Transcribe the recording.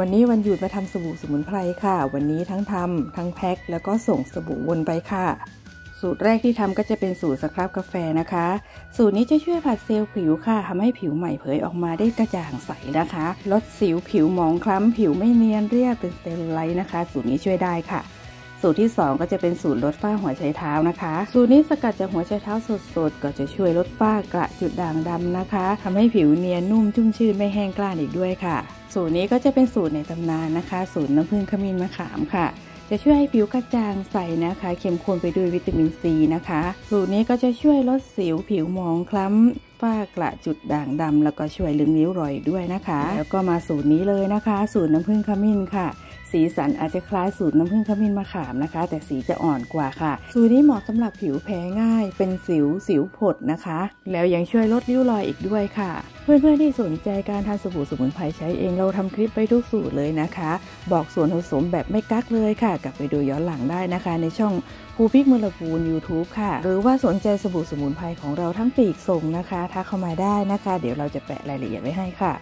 วันนี้วันหยุดมาทำสบู่สมุนไพรค่ะ วันนี้ทั้งทำทั้งแพ็คแล้วก็ส่งสบู่วนไปค่ะ สูตรแรกที่ทำก็จะเป็นสูตร scrub กาแฟนะคะ สูตรนี้จะช่วยผัดเซลล์ผิวค่ะทำให้ผิวใหม่เผยออกมาได้กระจ่างใสนะคะ ลดสิวผิวหมองคล้ำผิวไม่เนียนเรียบเป็นเซลลไลท์นะคะ สูตรนี้ช่วยได้ค่ะ สูตรที่ 2 ก็จะเป็นสูตรลดฝ้าหัวไชเท้านะคะ สูตรนี้สกัดจากหัวไชเท้าสดๆก็จะช่วยลดฝ้ากระจุดด่างดำนะคะทำให้ผิวเนียนนุ่มชุ่มชื่นไม่แห้งกร้านอีกด้วยค่ะ สูตรนี้ก็จะเป็นสูตรในตำนานนะคะ สูตรน้ำผึ้งขมิ้นมะขามค่ะ จะช่วยให้ผิวกระจ่างใสนะคะ เข้มข้นไปด้วยวิตามินซีนะคะสูตรนี้ก็จะช่วยลดสิวผิวหมองคล้ำฝ้ากระจุดด่างดำแล้วก็ช่วยลึงริ้วรอยด้วยนะคะ แล้วก็มาสูตรนี้เลยนะคะ สูตรน้ำผึ้งขมิ้นค่ะสีสันอาจจะคล้ายสูตรน้ำผึ้งขมิ้นมะขามนะคะ แต่สีจะอ่อนกว่าค่ะ สูตรนี้เหมาะสำหรับผิวแพ้ง่าย เป็นสิวสิวผดนะคะ แล้วยังช่วยลดริ้วรอยอีกด้วยค่ะ เพื่อนๆที่สนใจการทานสบู่สมุนไพรใช้เองเราทำคลิปไปทุกสูตรเลยนะคะ บอกส่วนผสมแบบไม่กักเลยค่ะ กลับไปดูย้อนหลังได้นะคะ ในช่องภูพิกมลปูน YouTube ค่ะ หรือว่าสนใจสบู่สมุนไพรของเราทั้งปีกส่งนะคะทักเข้ามาได้นะคะ เดี๋ยวเราจะแปะรายละเอียดไว้ให้ค่ะ